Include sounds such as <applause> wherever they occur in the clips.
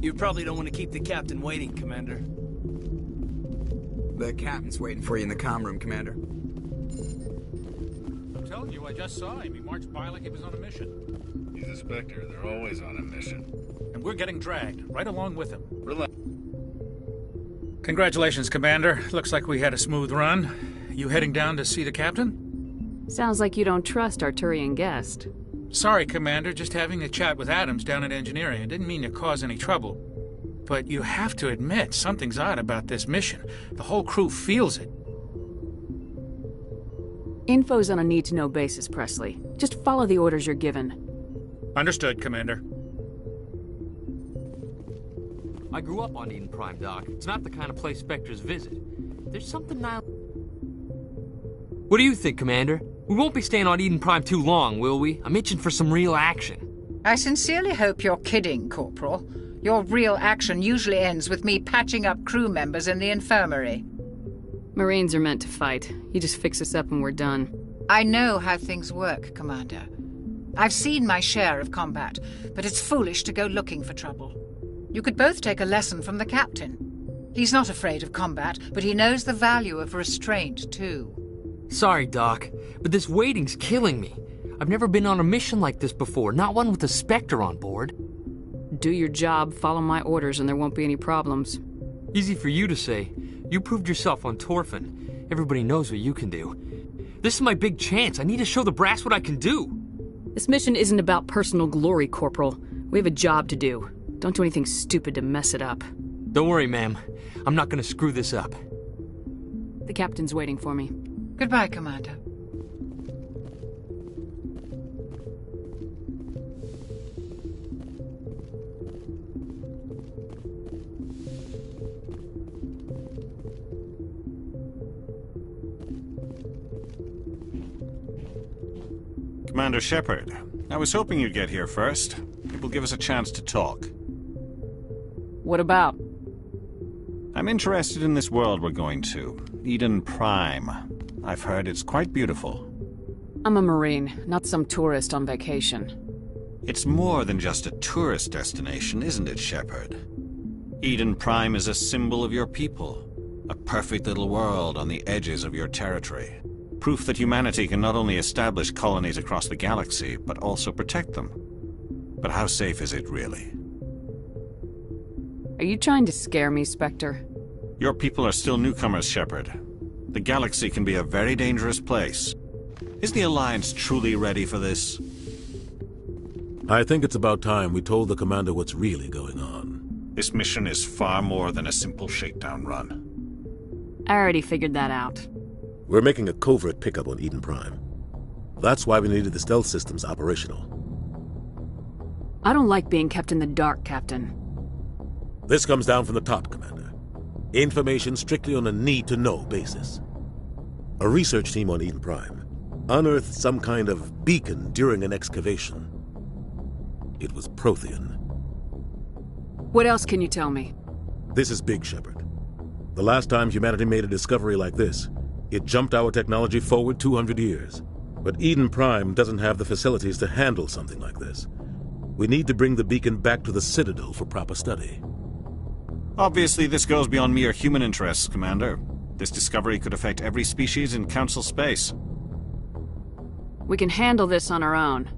You probably don't want to keep the captain waiting, Commander. The captain's waiting for you in the comm room, Commander. I'm telling you, I just saw him. He marched by like he was on a mission. He's a Spectre. They're always on a mission. And we're getting dragged, right along with him. Relax. Congratulations, Commander. Looks like we had a smooth run. You heading down to see the captain? Sounds like you don't trust our Turian guest. Sorry, Commander. Just having a chat with Adams down at engineering. I didn't mean to cause any trouble. But you have to admit, something's odd about this mission. The whole crew feels it. Info's on a need-to-know basis, Pressly. Just follow the orders you're given. Understood, Commander. I grew up on Eden Prime, Doc. It's not the kind of place Spectres visit. There's something now... What do you think, Commander? We won't be staying on Eden Prime too long, will we? I'm itching for some real action. I sincerely hope you're kidding, Corporal. Your real action usually ends with me patching up crew members in the infirmary. Marines are meant to fight. You just fix us up and we're done. I know how things work, Commander. I've seen my share of combat, but it's foolish to go looking for trouble. You could both take a lesson from the captain. He's not afraid of combat, but he knows the value of restraint, too. Sorry, Doc, but this waiting's killing me. I've never been on a mission like this before, not one with a Spectre on board. Do your job, follow my orders, and there won't be any problems. Easy for you to say. You proved yourself on Torfan. Everybody knows what you can do. This is my big chance. I need to show the brass what I can do. This mission isn't about personal glory, Corporal. We have a job to do. Don't do anything stupid to mess it up. Don't worry, ma'am. I'm not gonna screw this up. The captain's waiting for me. Goodbye, Commander. Commander Shepard, I was hoping you'd get here first. It will give us a chance to talk. What about? I'm interested in this world we're going to, Eden Prime. I've heard it's quite beautiful. I'm a Marine, not some tourist on vacation. It's more than just a tourist destination, isn't it, Shepard? Eden Prime is a symbol of your people, a perfect little world on the edges of your territory. Proof that humanity can not only establish colonies across the galaxy, but also protect them. But how safe is it, really? Are you trying to scare me, Spectre? Your people are still newcomers, Shepard. The galaxy can be a very dangerous place. Is the Alliance truly ready for this? I think it's about time we told the Commander what's really going on. This mission is far more than a simple shakedown run. I already figured that out. We're making a covert pickup on Eden Prime. That's why we needed the stealth systems operational. I don't like being kept in the dark, Captain. This comes down from the top, Commander. Information strictly on a need-to-know basis. A research team on Eden Prime unearthed some kind of beacon during an excavation. It was Prothean. What else can you tell me? This is Big Shepard. The last time humanity made a discovery like this, it jumped our technology forward 200 years. But Eden Prime doesn't have the facilities to handle something like this. We need to bring the beacon back to the Citadel for proper study. Obviously, this goes beyond mere human interests, Commander. This discovery could affect every species in Council space. We can handle this on our own.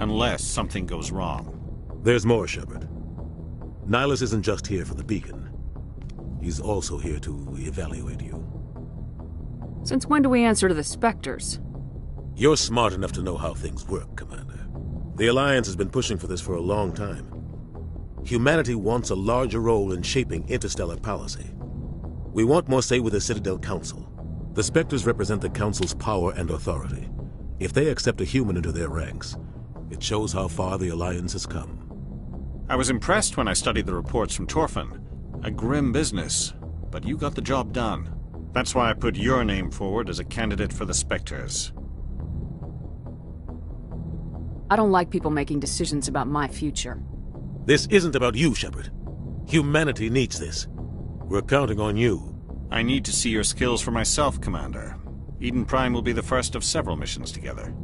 Unless something goes wrong. There's more, Shepard. Nihlus isn't just here for the beacon. He's also here to evaluate you. Since when do we answer to the Spectres? You're smart enough to know how things work, Commander. The Alliance has been pushing for this for a long time. Humanity wants a larger role in shaping interstellar policy. We want more say with the Citadel Council. The Spectres represent the Council's power and authority. If they accept a human into their ranks, it shows how far the Alliance has come. I was impressed when I studied the reports from Torfan. A grim business, but you got the job done. That's why I put your name forward as a candidate for the Spectres. I don't like people making decisions about my future. This isn't about you, Shepard. Humanity needs this. We're counting on you. I need to see your skills for myself, Commander. Eden Prime will be the first of several missions together.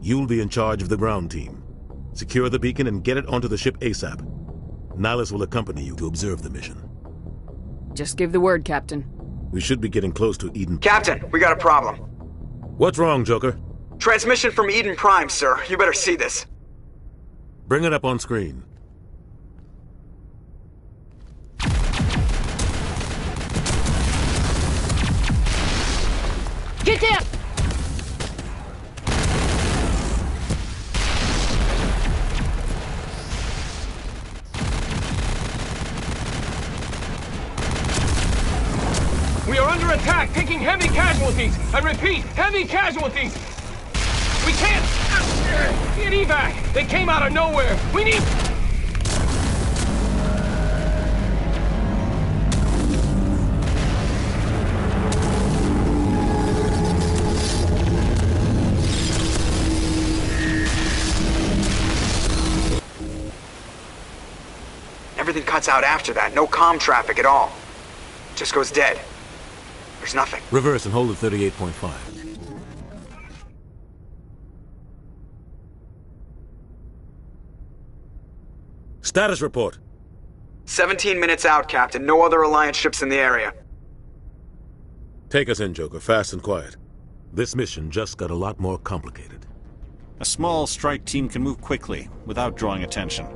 You'll be in charge of the ground team. Secure the beacon and get it onto the ship ASAP. Nihlus will accompany you to observe the mission. Just give the word, Captain. We should be getting close to Eden. Captain, we got a problem. What's wrong, Joker? Transmission from Eden Prime, sir. You better see this. Bring it up on screen. Down! We are under attack, taking heavy casualties. I repeat, heavy casualties. We can't get evac. They came out of nowhere. We need. Cuts out after that. No comm traffic at all. Just goes dead. There's nothing. Reverse and hold at 38.5. Status report. 17 minutes out, Captain. No other Alliance ships in the area. Take us in, Joker, fast and quiet. This mission just got a lot more complicated. A small strike team can move quickly, without drawing attention.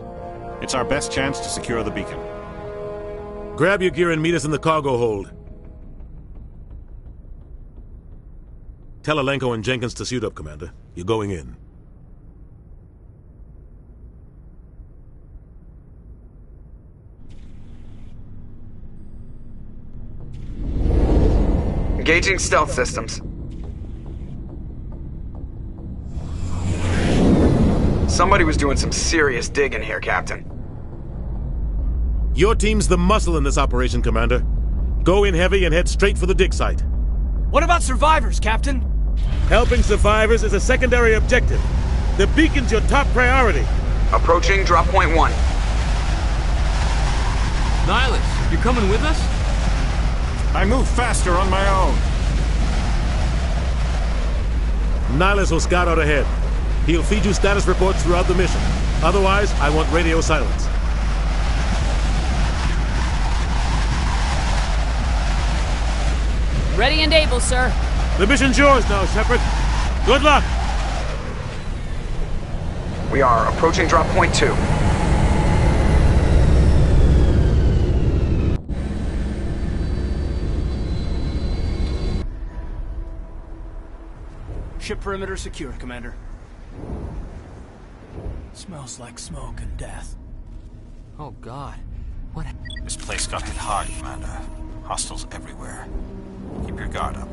It's our best chance to secure the beacon. Grab your gear and meet us in the cargo hold. Tell Alenko and Jenkins to suit up, Commander. You're going in. Engaging stealth systems. Somebody was doing some serious digging here, Captain. Your team's the muscle in this operation, Commander. Go in heavy and head straight for the dig site. What about survivors, Captain? Helping survivors is a secondary objective. The beacon's your top priority. Approaching drop point one. Nihlus, you coming with us? I move faster on my own. Nihlus will scout out ahead. He'll feed you status reports throughout the mission. Otherwise, I want radio silence. Ready and able, sir. The mission's yours now, Shepard. Good luck! We are approaching drop point two. Ship perimeter secure, Commander. Smells like smoke and death. Oh, God. What? This place got hit hard, Commander. Hostiles everywhere. Keep your guard up.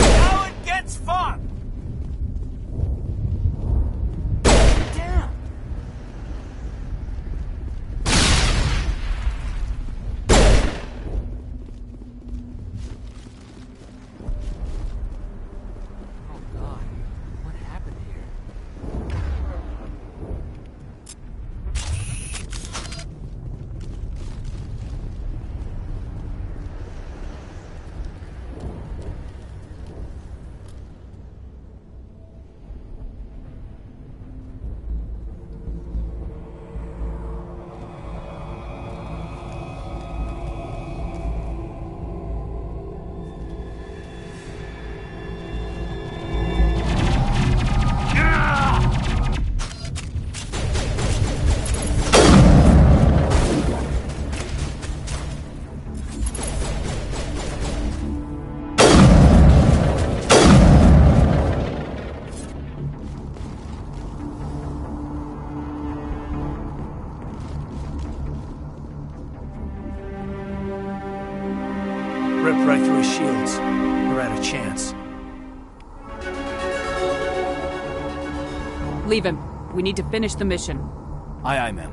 Now it gets fun! Leave him. We need to finish the mission. Aye, aye, ma'am.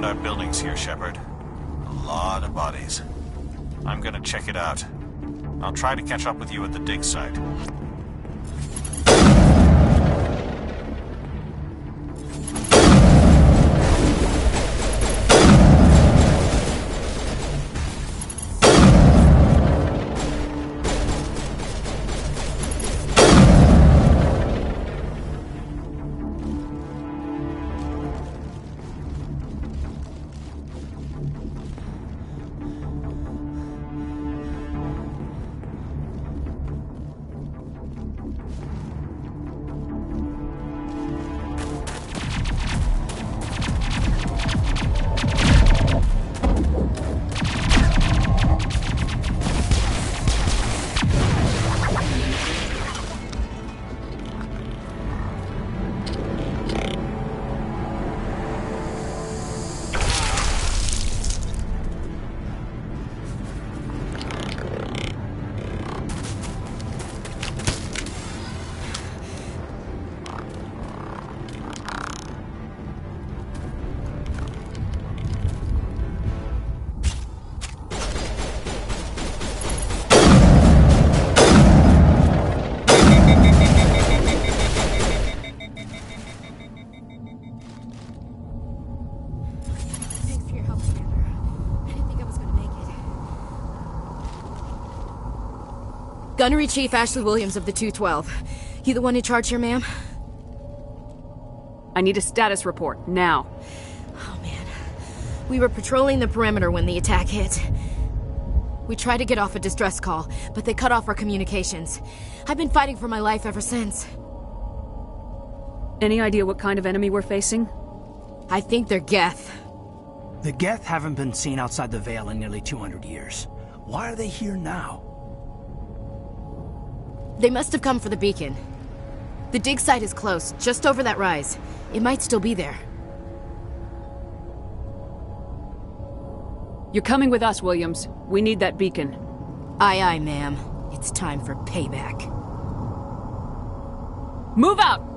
Burned out buildings here, Shepard. A lot of bodies. I'm gonna check it out. I'll try to catch up with you at the dig site. Gunnery Chief Ashley Williams of the 212. You the one in charge here, ma'am? I need a status report, now. Oh, man. We were patrolling the perimeter when the attack hit. We tried to get off a distress call, but they cut off our communications. I've been fighting for my life ever since. Any idea what kind of enemy we're facing? I think they're Geth. The Geth haven't been seen outside the Veil in nearly 200 years. Why are they here now? They must have come for the beacon. The dig site is close, just over that rise. It might still be there. You're coming with us, Williams. We need that beacon. Aye, aye, ma'am. It's time for payback. Move out!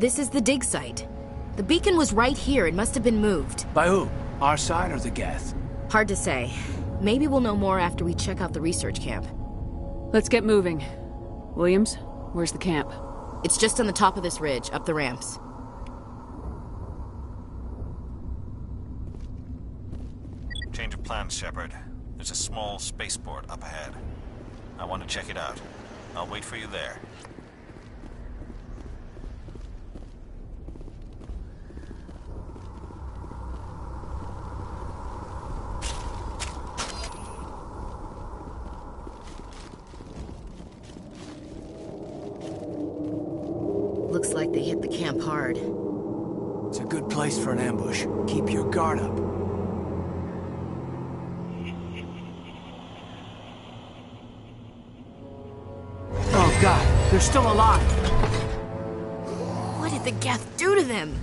This is the dig site. The beacon was right here. It must have been moved. By who? Our side or the Geth? Hard to say. Maybe we'll know more after we check out the research camp. Let's get moving. Williams, where's the camp? It's just on the top of this ridge, up the ramps. Change of plans, Shepard. There's a small spaceport up ahead. I want to check it out. I'll wait for you there. Looks like they hit the camp hard. It's a good place for an ambush. Keep your guard up. Oh god, they're still alive! What did the Geth do to them?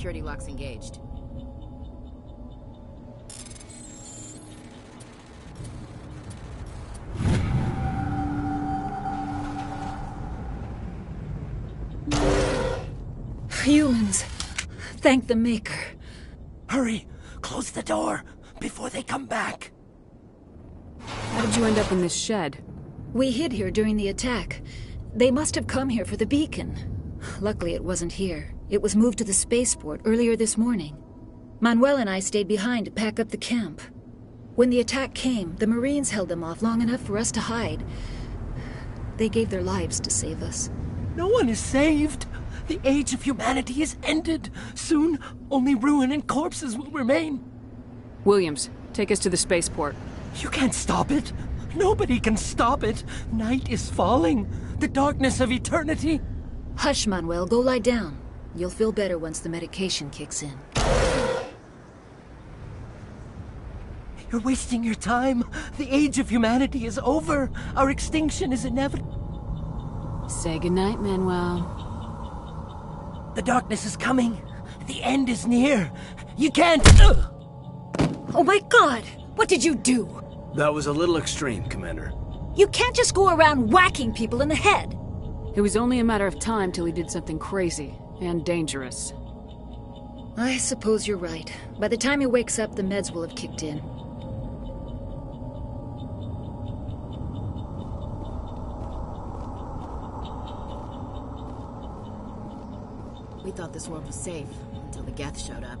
Security lock's engaged. Humans. Thank the Maker. Hurry! Close the door before they come back! How did you end up in this shed? We hid here during the attack. They must have come here for the beacon. Luckily, it wasn't here. It was moved to the spaceport earlier this morning. Manuel and I stayed behind to pack up the camp. When the attack came, the Marines held them off long enough for us to hide. They gave their lives to save us. No one is saved! The age of humanity is ended! Soon, only ruin and corpses will remain! Williams, take us to the spaceport. You can't stop it! Nobody can stop it! Night is falling! The darkness of eternity! Hush, Manuel, go lie down. You'll feel better once the medication kicks in. You're wasting your time. The age of humanity is over. Our extinction is inevitable. Say goodnight, Manuel. The darkness is coming. The end is near. You can't. Ugh! Oh my god! What did you do? That was a little extreme, Commander. You can't just go around whacking people in the head! It was only a matter of time till he did something crazy and dangerous. I suppose you're right. By the time he wakes up, the meds will have kicked in. We thought this world was safe until the Geth showed up.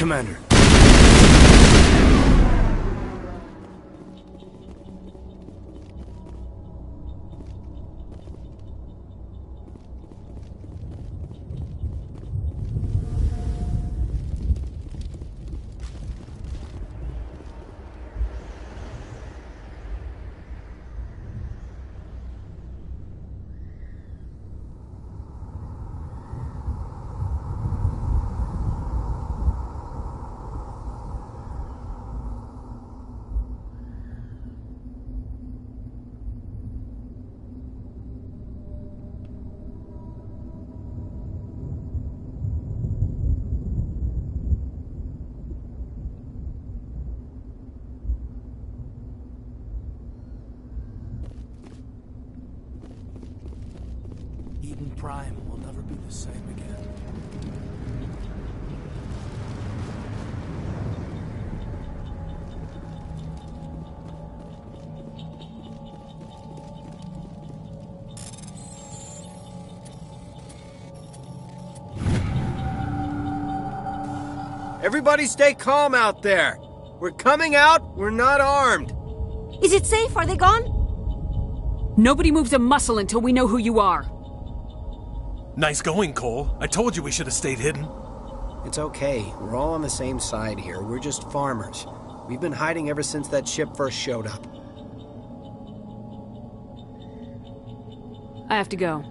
Commander. Eden Prime will never be the same again. Everybody stay calm out there. We're coming out, we're not armed. Is it safe? Are they gone? Nobody moves a muscle until we know who you are. Nice going, Cole. I told you we should have stayed hidden. It's okay. We're all on the same side here. We're just farmers. We've been hiding ever since that ship first showed up. I have to go.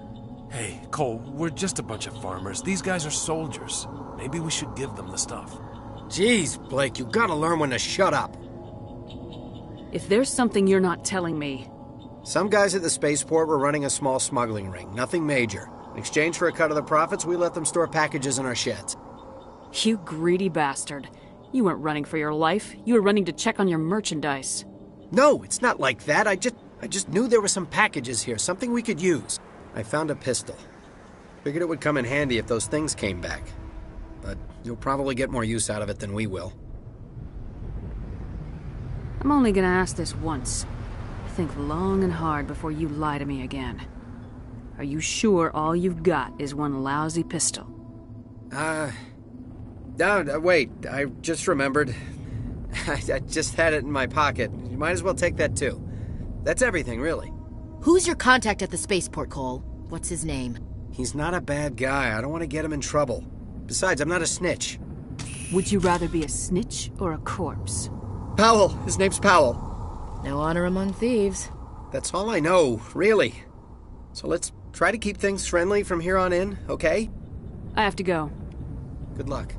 Hey, Cole, we're just a bunch of farmers. These guys are soldiers. Maybe we should give them the stuff. Jeez, Blake, you gotta learn when to shut up. If there's something you're not telling me, Some guys at the spaceport were running a small smuggling ring, nothing major. In exchange for a cut of the profits, we let them store packages in our sheds. you greedy bastard. You weren't running for your life. You were running to check on your merchandise. No, it's not like that. I just I just knew there were some packages here, something we could use. I found a pistol. Figured it would come in handy if those things came back. But you'll probably get more use out of it than we will. I'm only gonna ask this once. Think long and hard before you lie to me again. Are you sure all you've got is one lousy pistol? Uh. No, no, wait. I just remembered. I, <laughs> I just had it in my pocket. You might as well take that too. That's everything, really. Who's your contact at the spaceport, Cole? What's his name? He's not a bad guy. I don't want to get him in trouble. Besides, I'm not a snitch. Would you rather be a snitch or a corpse? Powell. His name's Powell. No honor among thieves. That's all I know, really. So let's try to keep things friendly from here on in, okay? I have to go. Good luck.